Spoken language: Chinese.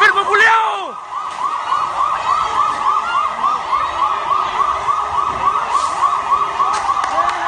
为什么不亮